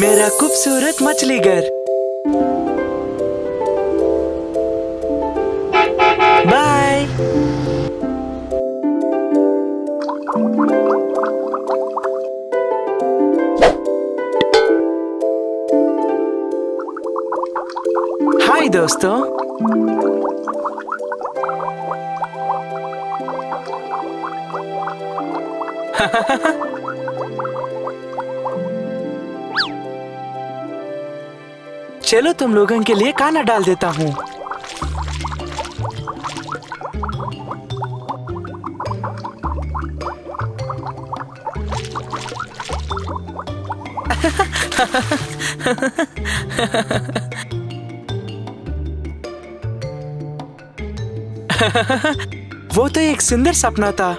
मेरा खूबसूरत मछली घर। बाय हाय दोस्तों। चलो तुम लोगों के लिए खाना डाल देता हूँ। वो तो एक सुंदर सपना था।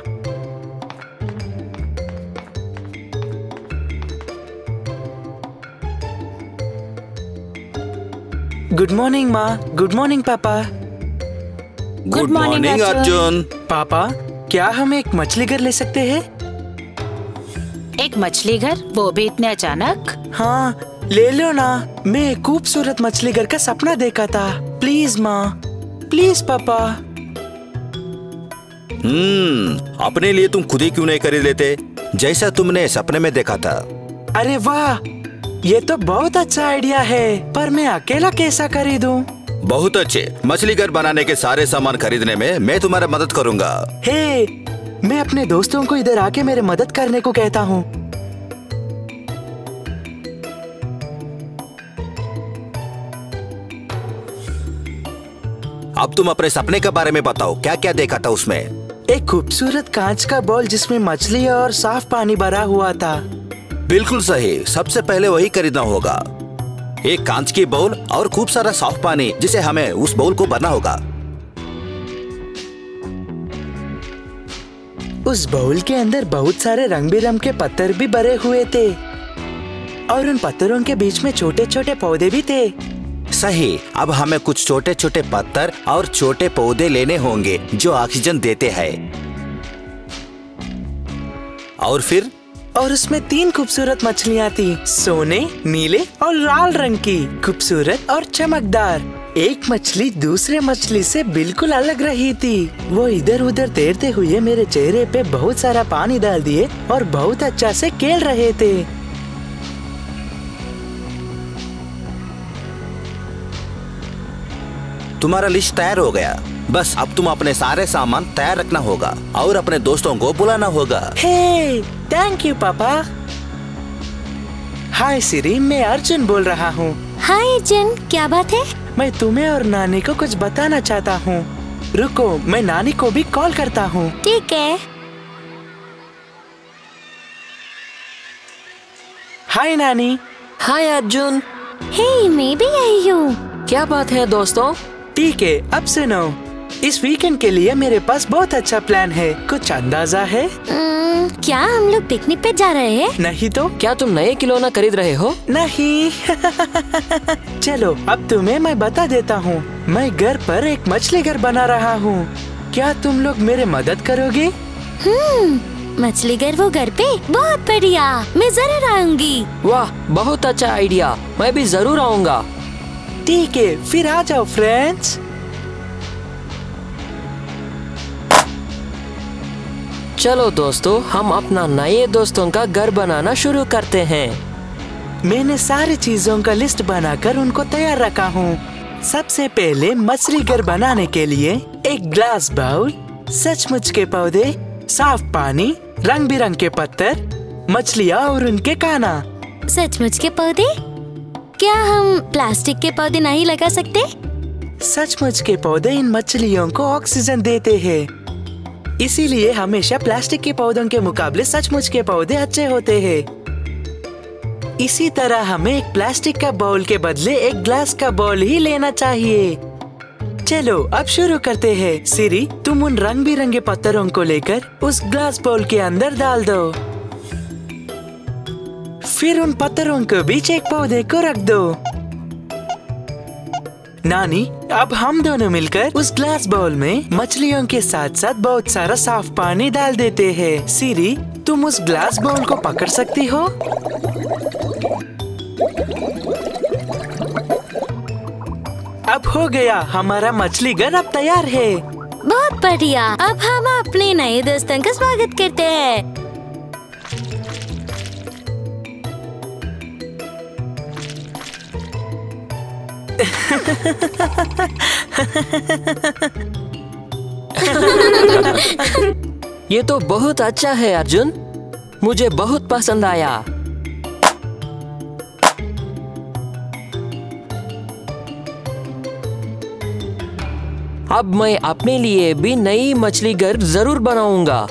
गुड मॉर्निंग माँ गुड मॉर्निंग पापा गुड मॉर्निंग अर्जुन पापा क्या हम एक मछली घर ले सकते हैं? एक मछली घर? वो भी इतने अचानक? हाँ ले लो ना। मैं एक खूबसूरत मछली घर का सपना देखा था। प्लीज़ माँ प्लीज़ पापा हम्म अपने लिए तुम खुद ही क्यों नहीं खरीद लेते? जैसा तुमने सपने में देखा था। अरे वाह! ये तो बहुत अच्छा आइडिया है पर मैं अकेला कैसा खरीदूं? बहुत अच्छे। मछली घर बनाने के सारे सामान खरीदने में मैं तुम्हारा मदद करूँगा। हे मैं अपने दोस्तों को इधर आके मेरे मदद करने को कहता हूँ। अब तुम अपने सपने के बारे में बताओ क्या क्या देखा था उसमें? एक खूबसूरत कांच का बॉल जिसमें मछली और साफ़ पानी भरा हुआ था। बिल्कुल सही। सबसे पहले वही खरीदना होगा। एक कांच की बाउल और खूब सारा साफ़ पानी जिसे हमें उस बाउल को भरना होगा। उस बाउल के अंदर बहुत सारे रंग बिरंग के पत्थर भी भरे हुए थे। और उन पत्थरों के बीच में छोटे छोटे पौधे भी थे। सही। अब हमें कुछ छोटे छोटे पत्थर और छोटे पौधे लेने होंगे जो ऑक्सीजन देते हैं। और फिर? और उसमें तीन खूबसूरत मछलियाँ थी सोने नीले और लाल रंग की। खूबसूरत और चमकदार। एक मछली दूसरे मछली से बिल्कुल अलग रही थी। वो इधर उधर तैरते हुए मेरे चेहरे पे बहुत सारा पानी डाल दिए और बहुत अच्छा से खेल रहे थे। तुम्हारा लिस्ट तैयार हो गया। बस अब तुम अपने सारे सामान तैयार रखना होगा और अपने दोस्तों को बुलाना होगा। हे! थैंक यू पापा हाय सिरी मैं अर्जुन बोल रहा हूँ। हाय अर्जुन क्या बात है? मैं तुम्हें और नानी को कुछ बताना चाहता हूँ। रुको मैं नानी को भी कॉल करता हूँ। ठीक है। हाय नानी। हाय अर्जुन हे मैं भी आई हूँ। क्या बात है दोस्तों? ठीक है अब सुनो। इस वीकेंड के लिए मेरे पास बहुत अच्छा प्लान है। कुछ अंदाज़ा है? उम्म, क्या हम लोग पिकनिक पे जा रहे हैं? नहीं तो? क्या तुम नए खिलौना खरीद रहे हो? नहीं। चलो अब तुम्हें मैं बता देता हूँ। मैं घर पर एक मछली घर बना रहा हूँ। क्या तुम लोग मेरे मदद करोगे? हम्म मछली घर वो घर पे बहुत बढ़िया। मैं ज़रूर आऊँगी। वाह बहुत अच्छा आइडिया मैं भी ज़रूर आऊँगा। ठीक है फिर आ जाओ फ्रेंड्स चलो दोस्तों हम अपना नए दोस्तों का घर बनाना शुरू करते हैं। मैंने सारी चीज़ों का लिस्ट बनाकर उनको तैयार रखा हूँ। सबसे पहले मछली घर बनाने के लिए एक ग्लास बाउल सचमुच के पौधे साफ़ पानी रंग बिरंग के पत्थर मछलियाँ और उनके खाना सचमुच के पौधे? क्या हम प्लास्टिक के पौधे नहीं लगा सकते? सचमुच के पौधे इन मछलियों को ऑक्सीजन देते हैं। इसीलिए हमेशा प्लास्टिक के पौधों के मुकाबले सचमुच के पौधे अच्छे होते हैं। इसी तरह हमें एक प्लास्टिक का बाउल के बदले एक ग्लास का बाउल ही लेना चाहिए। चलो, अब शुरू करते हैं। सिरी, तुम उन रंग बिरंगे पत्थरों को लेकर उस ग्लास बाउल के अंदर डाल दो। फिर उन पत्थरों के बीच एक पौधे को रख दो। नानी, अब हम दोनों मिलकर उस ग्लास बाउल में मछलियों के साथ साथ बहुत सारा साफ़ पानी डाल देते हैं। सीरी, तुम उस ग्लास बाउल को पकड़ सकती हो? अब हो गया, हमारा मछली घर अब तैयार है। बहुत बढ़िया। अब हम अपने नए दोस्तों का स्वागत करते हैं। ये तो बहुत अच्छा है, अर्जुन। मुझे बहुत पसंद आया। अब मैं अपने लिए भी नई मछली घर ज़रूर बनाऊँगा।